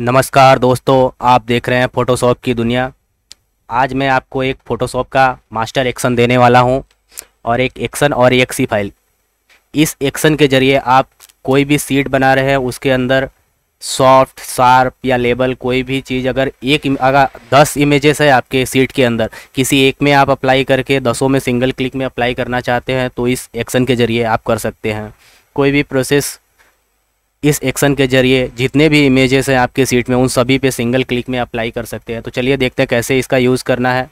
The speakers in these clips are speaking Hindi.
नमस्कार दोस्तों, आप देख रहे हैं फ़ोटोशॉप की दुनिया। आज मैं आपको एक फ़ोटोशॉप का मास्टर एक्शन देने वाला हूँ और एक एक्शन और एक सी फ़ाइल इस एक्शन के ज़रिए आप कोई भी सीट बना रहे हैं, उसके अंदर सॉफ्ट शार्प या लेबल कोई भी चीज़, अगर एक अगर दस इमेजेस है आपके सीट के अंदर, किसी एक में आप अप्लाई करके दसों में सिंगल क्लिक में अप्लाई करना चाहते हैं तो इस एक्शन के ज़रिए आप कर सकते हैं। कोई भी प्रोसेस इस एक्शन के ज़रिए जितने भी इमेजेस हैं आपके सीट में, उन सभी पे सिंगल क्लिक में अप्लाई कर सकते हैं। तो चलिए देखते हैं कैसे इसका यूज़ करना है।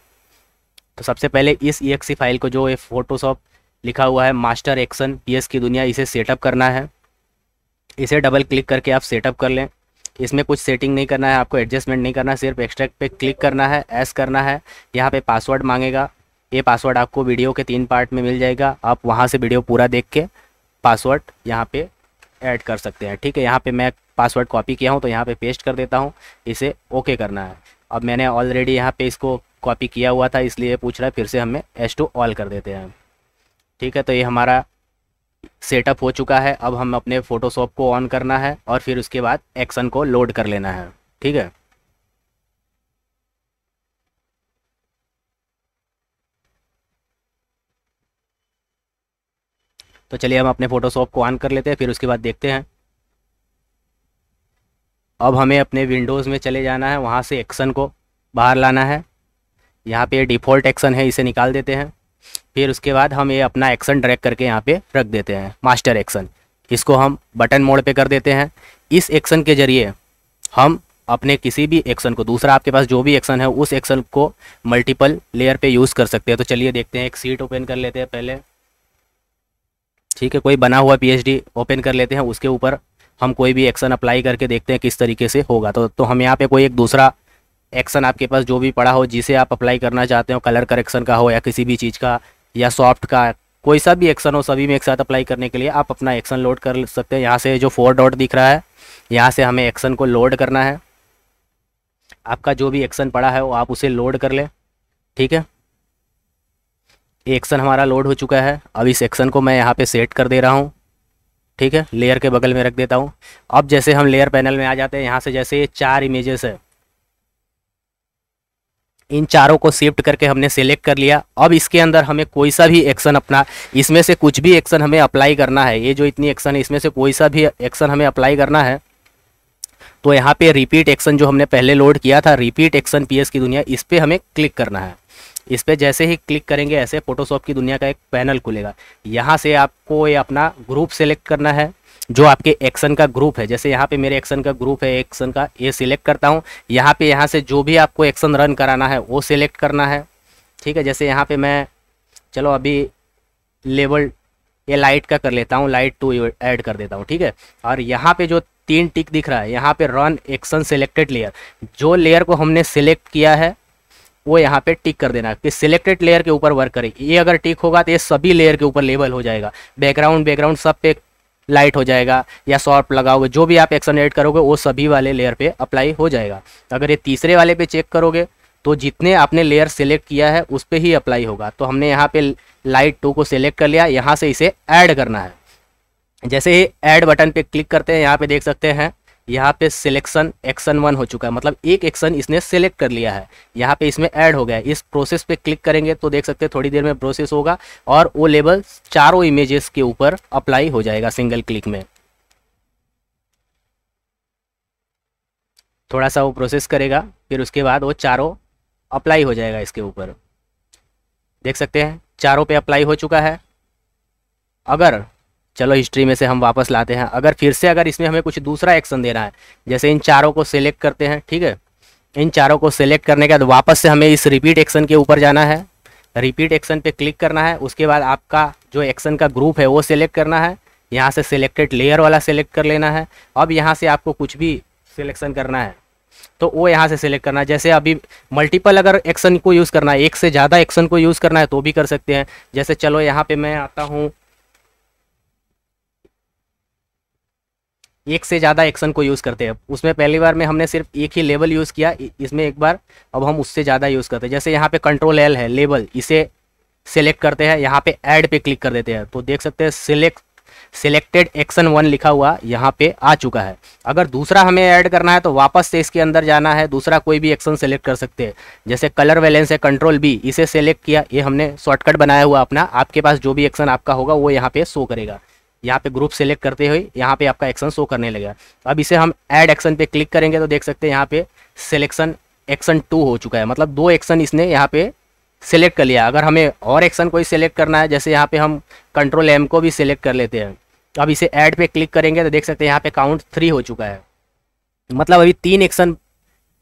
तो सबसे पहले इस ई फ़ाइल को जो ये फोटोशॉप लिखा हुआ है मास्टर एक्शन पी की दुनिया, इसे सेटअप करना है। इसे डबल क्लिक करके आप सेटअप कर लें। इसमें कुछ सेटिंग नहीं करना है, आपको एडजस्टमेंट नहीं करना है, सिर्फ़ एक्सट्रैक्ट पे क्लिक करना है एस करना है। यहाँ पे पासवर्ड मांगेगा। ये पासवर्ड आपको वीडियो के तीन पार्ट में मिल जाएगा। आप वहाँ से वीडियो पूरा देख के पासवर्ड यहाँ पे ऐड कर सकते हैं। ठीक है, यहाँ पे मैं पासवर्ड कॉपी किया हूँ तो यहाँ पे पेस्ट कर देता हूँ। इसे ओके करना है। अब मैंने ऑलरेडी यहाँ पे इसको कॉपी किया हुआ था, इसलिए पूछ रहा है, फिर से हमें एस टू ऑल कर देते हैं। ठीक है तो ये हमारा सेटअप हो चुका है। अब हम अपने फ़ोटोशॉप को ऑन करना है और फिर उसके बाद एक्शन को लोड कर लेना है। ठीक है? तो चलिए हम अपने फ़ोटोशॉप को ऑन कर लेते हैं, फिर उसके बाद देखते हैं। अब हमें अपने विंडोज़ में चले जाना है, वहाँ से एक्शन को बाहर लाना है। यहाँ पे डिफ़ॉल्ट एक्शन है, इसे निकाल देते हैं। फिर उसके बाद हम ये अपना एक्शन ड्रैग करके यहाँ पे रख देते हैं मास्टर एक्शन इसको हम बटन मोड पे कर देते हैं। इस एक्शन के ज़रिए हम अपने किसी भी एक्शन को, दूसरा आपके पास जो भी एक्शन है, उस एक्शन को मल्टीपल लेयर पे यूज़ कर सकते हैं। तो चलिए देखते हैं, एक सीट ओपन कर लेते हैं पहले। ठीक है, कोई बना हुआ पीएचडी ओपन कर लेते हैं, उसके ऊपर हम कोई भी एक्शन अप्लाई करके देखते हैं किस तरीके से होगा। तो तो हम यहाँ पे कोई एक दूसरा एक्शन आपके पास जो भी पड़ा हो, जिसे आप अप्लाई करना चाहते हो कलर करेक्शन का हो या किसी भी चीज़ का या सॉफ्ट का, कोई सा भी एक्शन हो, सभी में एक साथ अप्लाई करने के लिए आप अपना एक्शन लोड कर सकते हैं। यहाँ से जो फोर डॉट दिख रहा है, यहाँ से हमें एक्शन को लोड करना है। आपका जो भी एक्शन पड़ा है, वो आप उसे लोड कर लें। ठीक है? एक्शन हमारा लोड हो चुका है। अब इस एक्शन को मैं यहाँ पे सेट कर दे रहा हूँ। ठीक है? लेयर के बगल में रख देता हूँ। अब जैसे हम लेयर पैनल में आ जाते हैं, यहाँ से जैसे ये चार इमेजेस है। इन चारों को शिफ्ट करके हमने सेलेक्ट कर लिया। अब इसके अंदर हमें कोई सा भी एक्शन अपना, इसमें से कुछ भी एक्शन हमें अप्लाई करना है। ये जो इतनी एक्शन है इसमें से कोई सा भी एक्शन हमें अप्लाई करना है तो यहाँ पे रिपीट एक्शन जो हमने पहले लोड किया था रिपीट एक्शन पीएस की दुनिया, इस पर हमें क्लिक करना है। इस पर जैसे ही क्लिक करेंगे, ऐसे फोटोशॉप की दुनिया का एक पैनल खुलेगा। यहाँ से आपको ये अपना ग्रुप सेलेक्ट करना है, जो आपके एक्शन का ग्रुप है। जैसे यहाँ पे मेरे एक्शन का ग्रुप है एक्शन का ये सिलेक्ट करता हूँ। यहाँ पे, यहाँ से जो भी आपको एक्शन रन कराना है, वो सिलेक्ट करना है। ठीक है, जैसे यहाँ पे मैं, चलो अभी लेवल ये लाइट का कर लेता हूँ लाइट टू ऐड कर देता हूँ। ठीक है, और यहाँ पे जो तीन टिक दिख रहा है, यहाँ पे रन एक्शन सिलेक्टेड लेयर जो लेयर को हमने सिलेक्ट किया है वो यहाँ पे टिक कर देना, कि सिलेक्टेड लेयर के ऊपर वर्क करे ये अगर टिक होगा तो ये सभी लेयर के ऊपर लेबल हो जाएगा। बैकग्राउंड बैकग्राउंड सब पे लाइट हो जाएगा, या सॉफ्ट लगाओगे, जो भी आप एक्शन एड करोगे, वो सभी वाले लेयर पे अप्लाई हो जाएगा। अगर ये तीसरे वाले पे चेक करोगे तो जितने आपने लेयर सेलेक्ट किया है, उस पर ही अप्लाई होगा। तो हमने यहाँ पे लाइट टू को सिलेक्ट कर लिया, यहाँ से इसे ऐड करना है। जैसे ही ऐड बटन पे क्लिक करते हैं, यहाँ पे देख सकते हैं यहाँ पे सिलेक्शन एक्शन वन हो चुका है। मतलब एक एक्शन इसने सेलेक्ट कर लिया है। यहाँ पे इसमें ऐड हो गया इस प्रोसेस पे क्लिक करेंगे तो देख सकते हैं थोड़ी देर में प्रोसेस होगा और वो लेबल चारों इमेजेस के ऊपर अप्लाई हो जाएगा सिंगल क्लिक में। थोड़ा सा वो प्रोसेस करेगा, फिर उसके बाद वो चारों अप्लाई हो जाएगा इसके ऊपर। देख सकते हैं, चारों पे अप्लाई हो चुका है। अगर चलो हिस्ट्री में से हम वापस लाते हैं। अगर फिर से अगर इसमें हमें कुछ दूसरा एक्शन देना है, जैसे इन चारों को सिलेक्ट करते हैं, ठीक है? इन चारों को सिलेक्ट करने के बाद वापस से हमें इस रिपीट एक्शन के ऊपर जाना है। रिपीट एक्शन पे क्लिक करना है, उसके बाद आपका जो एक्शन का ग्रुप है, वो सिलेक्ट करना है। यहाँ से सिलेक्टेड लेयर वाला सिलेक्ट कर लेना है। अब यहाँ से आपको कुछ भी सिलेक्शन करना है तो वो यहाँ से सिलेक्ट करना है। जैसे अभी मल्टीपल अगर एक्शन को यूज़ करना है, एक से ज़्यादा एक्शन को यूज़ करना है तो भी कर सकते हैं। जैसे चलो यहाँ पे मैं आता हूँ एक से ज़्यादा एक्शन को यूज़ करते हैं। उसमें पहली बार में हमने सिर्फ़ एक ही लेबल यूज़ किया इसमें एक बार, अब हम उससे ज़्यादा यूज़ करते हैं। जैसे यहाँ पे कंट्रोल एल है लेबल इसे सेलेक्ट करते हैं, यहाँ पे ऐड पे क्लिक कर देते हैं। तो देख सकते हैं सिलेक्ट सिलेक्टेड एक्शन वन लिखा हुआ यहाँ पे आ चुका है। अगर दूसरा हमें ऐड करना है तो वापस से इसके अंदर जाना है, दूसरा कोई भी एक्शन सेलेक्ट कर सकते हैं। जैसे कलर वैलेंस है कंट्रोल बी इसे सेलेक्ट किया, ये हमने शॉर्टकट बनाया हुआ अपना। आपके पास जो भी एक्शन आपका होगा, वो यहाँ पे शो करेगा। यहाँ पे ग्रुप सेलेक्ट करते हुए यहाँ पे आपका एक्शन शो करने लगेगा। अब इसे हम ऐड एक्शन पे क्लिक करेंगे तो देख सकते हैं यहाँ पे सिलेक्शन एक्शन टू हो चुका है। मतलब दो एक्शन इसने यहाँ पे सिलेक्ट कर लिया। अगर हमें और एक्शन कोई सिलेक्ट करना है, जैसे यहाँ पे हम कंट्रोल एम को भी सिलेक्ट कर लेते हैं। तो अब इसे ऐड पे क्लिक करेंगे तो देख सकते हैं यहाँ पे काउंट थ्री हो चुका है। मतलब अभी तीन एक्शन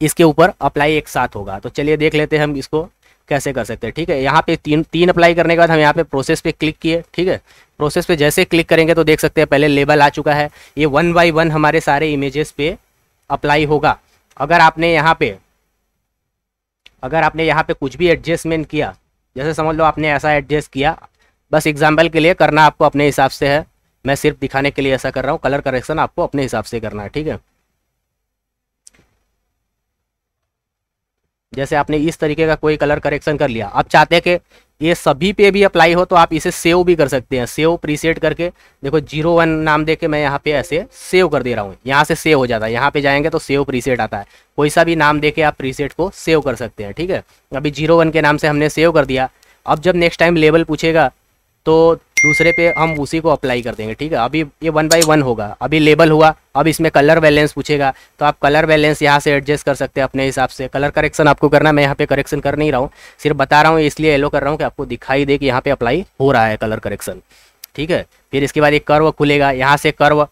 इसके ऊपर अप्लाई एक साथ होगा। तो चलिए देख लेते हैं हम इसको कैसे कर सकते हैं? ठीक है, यहाँ पे तीन तीन अप्लाई करने के बाद हम यहाँ पे प्रोसेस पे क्लिक किए, ठीक है? प्रोसेस पे जैसे क्लिक करेंगे तो देख सकते हैं पहले लेबल आ चुका है। ये वन बाई वन हमारे सारे इमेजेस पे अप्लाई होगा। अगर आपने यहाँ पे, अगर आपने यहाँ पे कुछ भी एडजस्टमेंट किया, जैसे समझ लो आपने ऐसा एडजस्ट किया, बस एग्ज़ाम्पल के लिए करना आपको अपने हिसाब से है। मैं सिर्फ़ दिखाने के लिए ऐसा कर रहा हूँ कलर करेक्शन आपको अपने हिसाब से करना है, ठीक है? जैसे आपने इस तरीके का कोई कलर करेक्शन कर लिया। अब चाहते हैं कि ये सभी पे भी अप्लाई हो तो आप इसे सेव भी कर सकते हैं। सेव प्रीसेट करके, देखो ज़ीरो वन नाम दे के मैं यहाँ पे ऐसे सेव कर दे रहा हूँ। यहाँ से सेव हो जाता है। यहाँ पे जाएँगे तो सेव प्रीसेट आता है। कोई सा भी नाम दे के आप प्रीसेट को सेव कर सकते हैं, ठीक है? अभी ज़ीरो वन के नाम से हमने सेव कर दिया। अब जब नेक्स्ट टाइम लेवल पूछेगा तो दूसरे पे हम उसी को अप्लाई कर देंगे, ठीक है? अभी ये वन बाई वन होगा। अभी लेबल हुआ, अब इसमें कलर बैलेंस पूछेगा। तो आप कलर बैलेंस यहाँ से एडजस्ट कर सकते हैं अपने हिसाब से। कलर करेक्शन आपको करना मैं यहाँ पे करेक्शन कर नहीं रहा हूँ। सिर्फ़ बता रहा हूँ, इसलिए येलो कर रहा हूँ कि आपको दिखाई दे कि यहाँ पे अप्लाई हो रहा है कलर करेक्शन ठीक है? फिर इसके बाद एक कर्व खुलेगा, यहाँ से कर्व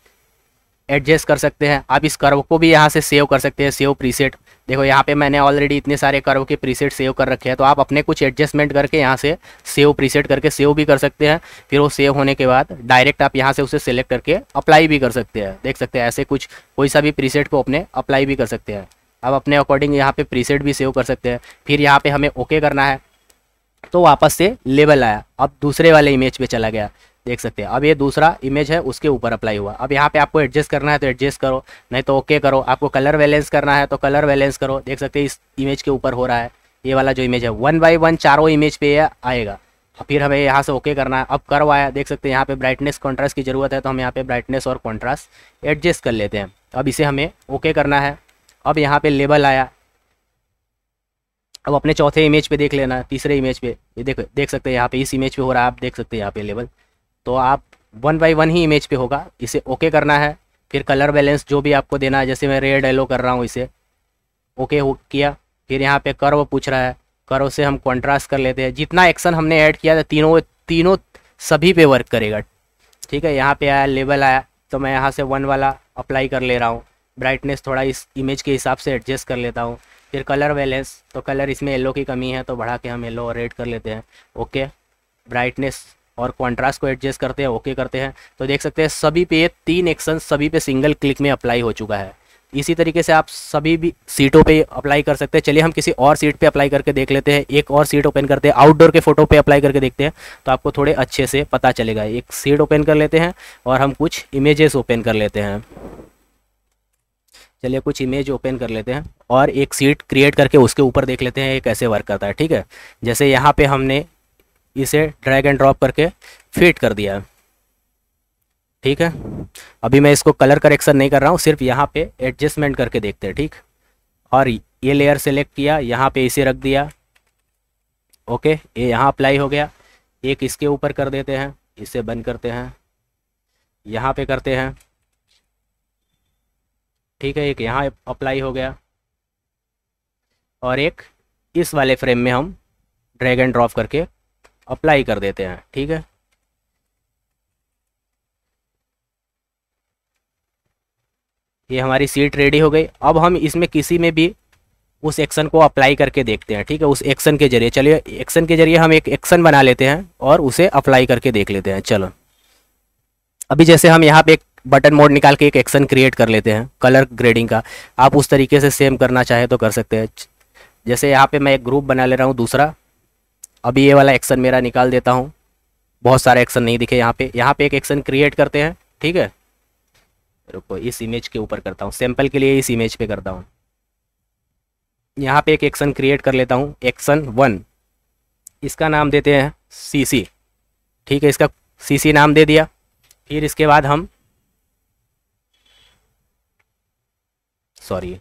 एडजस्ट कर सकते हैं। आप इस कर्व को भी यहाँ से सेव कर सकते हैं सेव प्रीसेट देखो, यहाँ पे मैंने ऑलरेडी इतने सारे कर्व के प्रीसेट सेव कर रखे हैं तो आप अपने कुछ एडजस्टमेंट करके यहाँ से सेव प्रीसेट करके सेव भी कर सकते हैं। फिर वो सेव होने के बाद डायरेक्ट आप यहाँ से उसे सेलेक्ट करके अप्लाई भी कर सकते हैं। देख सकते हैं, ऐसे कुछ कोई सा भी प्रीसेट को अपने अप्लाई भी कर सकते हैं। आप अपने अकॉर्डिंग यहाँ पे प्रीसेट भी सेव कर सकते हैं। फिर यहाँ पे हमें ओके करना है तो वापस से लेवल आया। अब दूसरे वाले इमेज पे चला गया। देख सकते हैं। अब ये दूसरा इमेज है, उसके ऊपर अप्लाई हुआ। अब यहाँ पे आपको एडजस्ट करना है तो एडजस्ट करो, नहीं तो ओके करो। आपको कलर बैलेंस करना है तो कलर बैलेंस करो। देख सकते हैं इस इमेज के ऊपर हो रहा है। ये वाला जो इमेज है वन बाई वन चारों इमेज पे आएगा। फिर हमें यहाँ से ओके करना है। अब कर्व आया, देख सकते हैं यहाँ पे ब्राइटनेस कॉन्ट्रास्ट की ज़रूरत है तो हम यहाँ पे ब्राइटनेस और कॉन्ट्रास्ट एडजस्ट कर लेते हैं। अब इसे हमें ओके करना है। अब यहाँ पे लेबल आया। अब अपने चौथे इमेज पे देख लेना, तीसरे इमेज पे। ये देख देख सकते हैं यहाँ पे इस इमेज पे हो रहा है। आप देख सकते हैं यहाँ पे लेवल तो आप वन बाई वन ही इमेज पे होगा। इसे ओके करना है। फिर कलर बैलेंस जो भी आपको देना है, जैसे मैं रेड येलो कर रहा हूँ इसे। ओके हो किया। फिर यहाँ पे कर्व पूछ रहा है। कर्व से हम कॉन्ट्रास्ट कर लेते हैं। जितना एक्शन हमने ऐड किया था तीनों तीनों सभी पे वर्क करेगा। ठीक है, यहाँ पे आया लेवल आया। तो मैं यहाँ से वन वाला अप्लाई कर ले रहा हूँ। ब्राइटनेस थोड़ा इस इमेज के हिसाब से एडजस्ट कर लेता हूँ। फिर कलर बैलेंस तो कलर इसमें येलो की कमी है तो बढ़ा के हम येलो और रेड कर लेते हैं। ओके ब्राइटनेस और कॉन्ट्रास्ट को एडजस्ट करते हैं ओके करते हैं। तो देख सकते हैं, सभी पे तीन एक्शन सभी पे सिंगल क्लिक में अप्लाई हो चुका है। इसी तरीके से आप सभी भी सीटों पे अप्लाई कर सकते हैं। चलिए हम किसी और सीट पे अप्लाई करके देख लेते हैं। एक और सीट ओपन करते हैं आउटडोर के फ़ोटो पे अप्लाई करके देखते हैं। तो आपको थोड़े अच्छे से पता चलेगा। एक सीट ओपन कर लेते हैं और हम कुछ इमेजेस ओपन कर लेते हैं। चलिए कुछ इमेज ओपन कर लेते हैं और एक सीट क्रिएट करके उसके ऊपर देख लेते हैं। ये कैसे वर्क करता है, ठीक है? जैसे यहाँ पे हमने इसे ड्रैग एंड ड्रॉप करके फिट कर दिया। ठीक है? अभी मैं इसको कलर करेक्शन नहीं कर रहा हूँ, सिर्फ़ यहाँ पे एडजस्टमेंट करके देखते हैं, ठीक? और ये लेयर सेलेक्ट किया, यहाँ पे इसे रख दिया। ओके, ये यहाँ अप्लाई हो गया। एक इसके ऊपर कर देते हैं, इसे बंद करते हैं। यहाँ पे करते हैं। ठीक है, एक यहाँ अप्लाई हो गया। और एक इस वाले फ्रेम में हम ड्रैग एंड ड्रॉप करके अप्लाई कर देते हैं, ठीक है? ये हमारी सीट रेडी हो गई। अब हम इसमें किसी में भी उस एक्शन को अप्लाई करके देखते हैं, ठीक है? उस एक्शन के ज़रिए। चलिए, एक्शन के ज़रिए हम एक एक्शन बना लेते हैं और उसे अप्लाई करके देख लेते हैं। चलो। अभी जैसे हम यहाँ पे एक बटन मोड निकाल के एक एक्शन क्रिएट कर लेते हैं, कलर ग्रेडिंग का। आप उस तरीके से सेम करना चाहें तो कर सकते हैं। जैसे यहाँ पे मैं एक ग्रुप बना ले रहा हूँ, दूसरा। अभी ये वाला एक्शन मेरा निकाल देता हूँ। बहुत सारे एक्शन नहीं दिखे यहाँ पे। यहाँ पे एक एक्शन क्रिएट करते हैं, ठीक है? रुको, इस इमेज के ऊपर करता हूँ। सैंपल के लिए इस इमेज पे करता हूँ। यहाँ पे एक एक्शन क्रिएट कर लेता हूँ। एक्शन वन इसका नाम देते हैं सी सी ठीक है, इसका सी सी नाम दे दिया। फिर इसके बाद हम सॉरी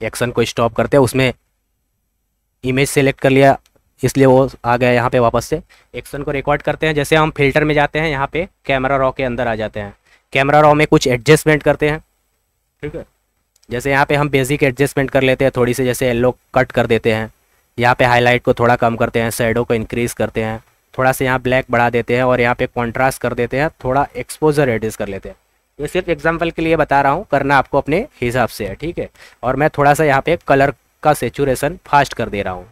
एक्शन को स्टॉप करते हैं। उसमें इमेज सेलेक्ट कर लिया, इसलिए वो आ गया यहाँ पे वापस से। एक्शन को रिकॉर्ड करते हैं, जैसे हम फ़िल्टर में जाते हैं, यहाँ पे कैमरा रॉ के अंदर आ जाते हैं। कैमरा रॉ में कुछ एडजस्टमेंट करते हैं। ठीक है? जैसे यहाँ पे हम बेसिक एडजस्टमेंट कर लेते हैं, थोड़ी सी जैसे येल्लो कट कर देते हैं। यहाँ पे हाईलाइट को थोड़ा कम करते हैं शेडो को इंक्रीज़ करते हैं। थोड़ा सा यहाँ ब्लैक बढ़ा देते हैं और यहाँ पे कॉन्ट्रास्ट कर देते हैं, थोड़ा एक्सपोजर एडिस कर लेते हैं। ये सिर्फ़ एग्ज़ाम्पल के लिए बता रहा हूँ, करना आपको अपने हिसाब से है, ठीक है? और मैं थोड़ा सा यहाँ पे कलर का सेचुरेशन फास्ट कर दे रहा हूँ।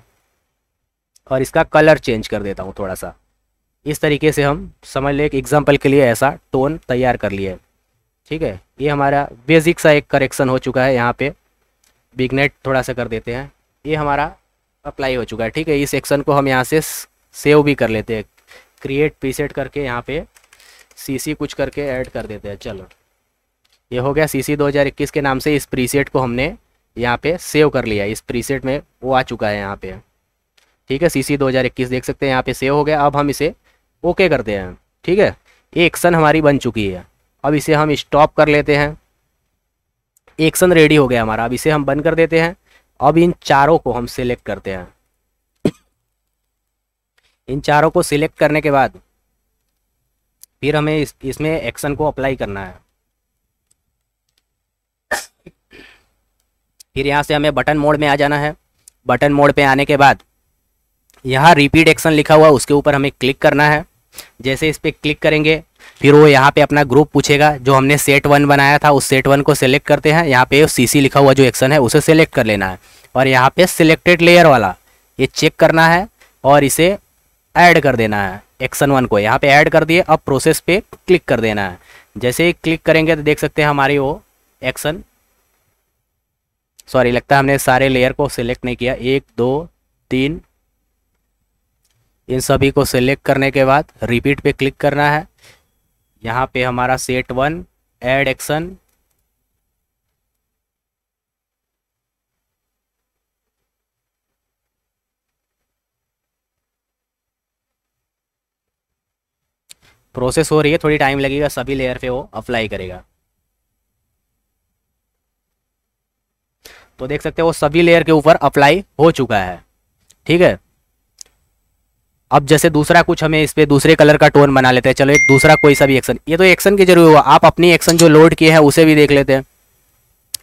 और इसका कलर चेंज कर देता हूँ थोड़ा सा। इस तरीके से हम समझ ले एक एग्ज़ाम्पल के लिए ऐसा टोन तैयार कर लिए। ठीक है? ये हमारा बेसिक सा एक करेक्शन हो चुका है यहाँ पे। बिगनेट थोड़ा सा कर देते हैं। ये हमारा अप्लाई हो चुका है। ठीक है? इस एक्शन को हम यहाँ से सेव भी कर लेते हैं। क्रिएट प्रीसेट करके यहाँ पे सीसी कुछ करके ऐड कर देते हैं। चलो। ये हो गया सीसी 2021 के नाम से इस प्रीसेट को हमने यहाँ पे सेव कर लिया इस प्रीसेट में वो आ चुका है यहाँ पे। ठीक है सीसी 2021 देख सकते हैं यहाँ पे सेव हो गया अब हम इसे ओके करते हैं। ठीक है ये एक्शन हमारी बन चुकी है। अब इसे हम स्टॉप कर लेते हैं। एक्शन रेडी हो गया हमारा अब इसे हम बंद कर देते हैं। अब इन चारों को हम सिलेक्ट करते हैं। इन चारों को सिलेक्ट करने के बाद फिर हमें इस, इसमें एक्शन को अप्लाई करना है। फिर यहाँ से हमें बटन मोड में आ जाना है। बटन मोड पे आने के बाद यहाँ रिपीट एक्शन लिखा हुआ, उसके ऊपर हमें क्लिक करना है। जैसे इस पर क्लिक करेंगे, फिर वो यहाँ पे अपना ग्रुप पूछेगा, जो हमने सेट वन बनाया था, उस सेट वन को सिलेक्ट करते हैं। यहाँ पे सीसी लिखा हुआ जो एक्शन है, उसे सिलेक्ट कर लेना है। और यहाँ पे सिलेक्टेड लेयर वाला, ये चेक करना है और इसे ऐड कर देना है एक्शन वन को। यहाँ पे ऐड कर दिए, अब प्रोसेस पे क्लिक कर देना है। जैसे ही क्लिक करेंगे तो देख सकते हैं हमारी वो एक्शन सॉरी लगता है हमने सारे लेयर को सिलेक्ट नहीं किया। एक, दो, तीन। इन सभी को सिलेक्ट करने के बाद रिपीट पे क्लिक करना है। यहाँ पे हमारा set one add action process हो रही है, थोड़ी टाइम लगेगा, सभी लेयर पे वो अप्लाई करेगा। तो देख सकते हो वो सभी लेयर के ऊपर अप्लाई हो चुका है। ठीक है? अब जैसे दूसरा कुछ हमें इस पर दूसरे कलर का टोन बना लेते हैं। चलो एक दूसरा कोई सा भी एक्शन ये तो एक्शन की ज़रूरी हुआ आप अपनी एक्शन जो लोड किए हैं, उसे भी देख लेते हैं।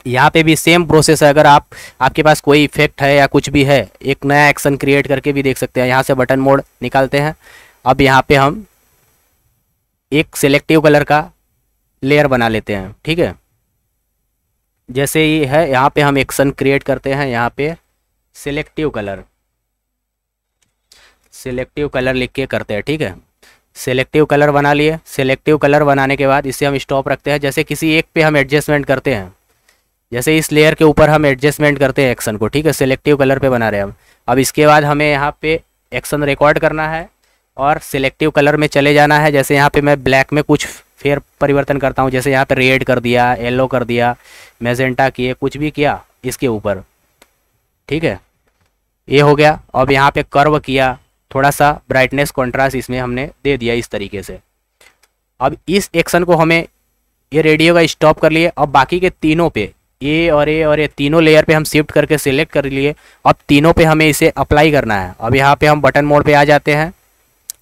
यहाँ पे भी सेम प्रोसेस है। अगर आप, आपके पास कोई इफ़ेक्ट है या कुछ भी है, एक नया एक्शन क्रिएट करके भी देख सकते हैं। यहाँ से बटन मोड निकालते हैं। अब यहाँ पे हम एक सिलेक्टिव कलर का लेयर बना लेते हैं। ठीक है? जैसे ये है, यहाँ पे हम एक्शन क्रिएट करते हैं, यहाँ पे सिलेक्टिव कलर सिलेक्टिव कलर लिख के करते हैं, ठीक है? सिलेक्टिव कलर बना लिए। सिलेक्टिव कलर बनाने के बाद इसे हम स्टॉप रखते हैं। जैसे किसी एक पे हम एडजस्टमेंट करते हैं, जैसे इस लेयर के ऊपर हम एडजस्टमेंट करते हैं एक्शन को, ठीक है? सिलेक्टिव कलर पे बना रहे हैं हम। अब इसके बाद हमें यहाँ पे एक्शन रिकॉर्ड करना है और सिलेक्टिव कलर में चले जाना है। जैसे यहाँ पे मैं ब्लैक में कुछ फेर परिवर्तन करता हूँ जैसे यहाँ पे रेड कर दिया येलो कर दिया मेजेंटा किए, कुछ भी किया इसके ऊपर। ठीक है? ये हो गया। अब यहाँ पे कर्व किया। थोड़ा सा ब्राइटनेस कॉन्ट्रास्ट इसमें हमने दे दिया इस तरीके से। अब इस एक्शन को हमें ये रेडियो का स्टॉप कर लिए। अब बाकी के तीनों पे ए और ए और ये तीनों लेयर पे हम शिफ्ट करके सिलेक्ट कर लिए। अब तीनों पे हमें इसे अप्लाई करना है। अब यहाँ पे हम बटन मोड पे आ जाते हैं।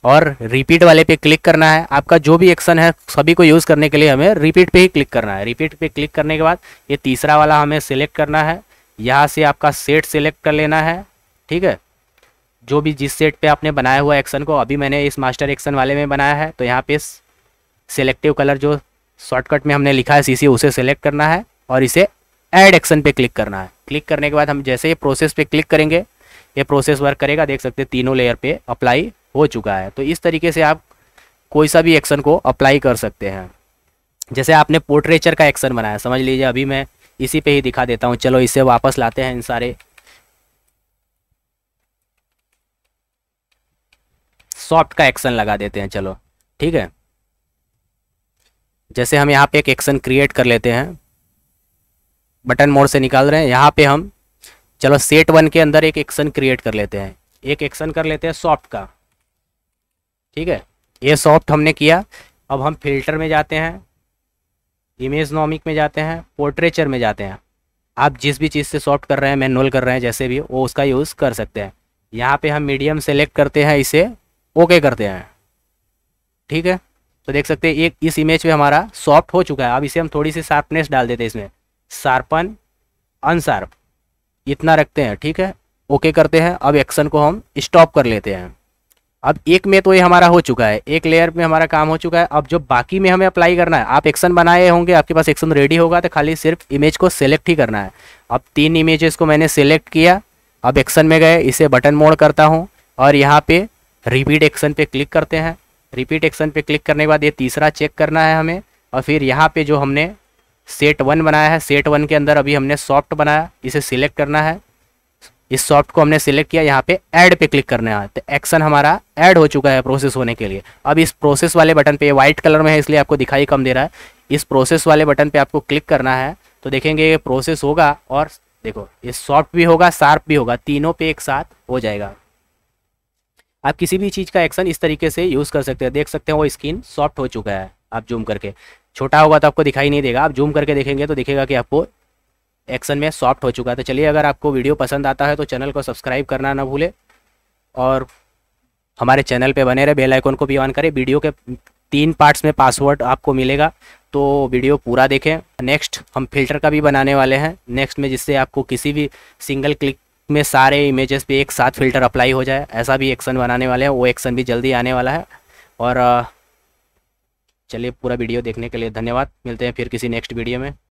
और रिपीट वाले पे क्लिक करना है। आपका जो भी एक्शन है, सभी को यूज़ करने के लिए हमें रिपीट पे ही क्लिक करना है। रिपीट पे क्लिक करने के बाद ये तीसरा वाला हमें सिलेक्ट करना है। यहाँ से आपका सेट सिलेक्ट कर लेना है। ठीक है? जो भी जिस सेट पे आपने बनाया हुआ एक्शन को, अभी मैंने इस मास्टर एक्शन वाले में बनाया है तो यहाँ पे सिलेक्टिव कलर जो शॉर्टकट में हमने लिखा है सी उसे सिलेक्ट करना है और इसे ऐड एक्शन पे क्लिक करना है। क्लिक करने के बाद हम जैसे ये प्रोसेस पे क्लिक करेंगे, ये प्रोसेस वर्क करेगा। देख सकते हैं, तीनों लेयर पे अप्लाई हो चुका है। तो इस तरीके से आप कोई सा भी एक्शन को अप्लाई कर सकते हैं। जैसे आपने पोर्ट्रेचर का एक्शन बनाया, समझ लीजिए, अभी मैं इसी पे ही दिखा देता हूँ। चलो, इसे वापस लाते हैं इन सारे सॉफ्ट का एक्शन लगा देते हैं, चलो, ठीक है? जैसे हम यहाँ पे एक एक्शन क्रिएट कर लेते हैं। बटन मोड से निकाल रहे हैं। यहाँ पे हम, चलो सेट वन के अंदर एक एक्शन क्रिएट कर लेते हैं। एक एक्शन कर लेते हैं सॉफ्ट का। ठीक है? ये सॉफ्ट हमने किया। अब हम फ़िल्टर में जाते हैं इमेज नॉमिक में जाते हैं पोर्ट्रेचर में जाते हैं। आप जिस भी चीज़ से सॉफ्ट कर रहे हैं मैनुअल कर रहे हैं, जैसे भी वो उसका यूज़ कर सकते हैं। यहाँ पे हम मीडियम सेलेक्ट करते हैं इसे ओके करते हैं। ठीक है? तो देख सकते हैं, एक इस इमेज पे हमारा सॉफ्ट हो चुका है। अब इसे हम थोड़ी सी शार्पनेस डाल देते हैं इसमें। शार्पन अनशार्प इतना रखते हैं, ठीक है? ओके करते हैं। अब एक्शन को हम स्टॉप कर लेते हैं। अब एक में तो ये हमारा हो चुका है, एक लेयर में हमारा काम हो चुका है। अब जो बाकी में हमें अप्लाई करना है, आप एक्शन बनाए होंगे, आपके पास एक्शन रेडी होगा तो खाली सिर्फ़ इमेज को सेलेक्ट ही करना है। अब तीन इमेजेस को मैंने सेलेक्ट किया, अब एक्शन में गए, इसे बटन मोड करता हूँ, और यहाँ पे रिपीट एक्शन पे क्लिक करते हैं। रिपीट एक्शन पे क्लिक करने के बाद ये तीसरा चेक करना है हमें, और फिर यहाँ पे जो हमने सेट वन बनाया है सेट वन के अंदर अभी हमने सॉफ्ट बनाया, इसे सिलेक्ट करना है। इस सॉफ्ट को हमने सिलेक्ट किया, यहाँ पे ऐड पे क्लिक करना है। तो एक्शन हमारा ऐड हो चुका है प्रोसेस होने के लिए। अब इस प्रोसेस वाले बटन पे व्हाइट कलर में है, इसलिए आपको दिखाई कम दे रहा है। इस प्रोसेस वाले बटन पे आपको क्लिक करना है। तो देखेंगे ये प्रोसेस होगा और देखो, ये सॉफ्ट भी होगा शार्प भी होगा। तीनों पे एक साथ हो जाएगा। आप किसी भी चीज़ का एक्शन इस तरीके से यूज़ कर सकते हैं। देख सकते हैं वो स्किन सॉफ्ट हो चुका है। आप जूम करके। छोटा होगा तो आपको दिखाई नहीं देगा। आप जूम करके देखेंगे तो दिखेगा कि आपको एक्शन में सॉफ्ट हो चुका है। तो चलिए, अगर आपको वीडियो पसंद आता है तो चैनल को सब्सक्राइब करना ना भूले और हमारे चैनल पे बने रहे, बेल आइकन को भी ऑन करें। वीडियो के तीन पार्ट्स में पासवर्ड आपको मिलेगा तो वीडियो पूरा देखें। नेक्स्ट, हम फ़िल्टर का भी बनाने वाले हैं। नेक्स्ट में जिससे आपको किसी भी सिंगल क्लिक में सारे इमेजेस पे एक साथ फ़िल्टर अप्लाई हो जाए, ऐसा भी एक्शन बनाने वाले हैं। वो एक्शन भी जल्दी आने वाला है। और, चलिए, पूरा वीडियो देखने के लिए धन्यवाद। मिलते हैं फिर किसी नेक्स्ट वीडियो में।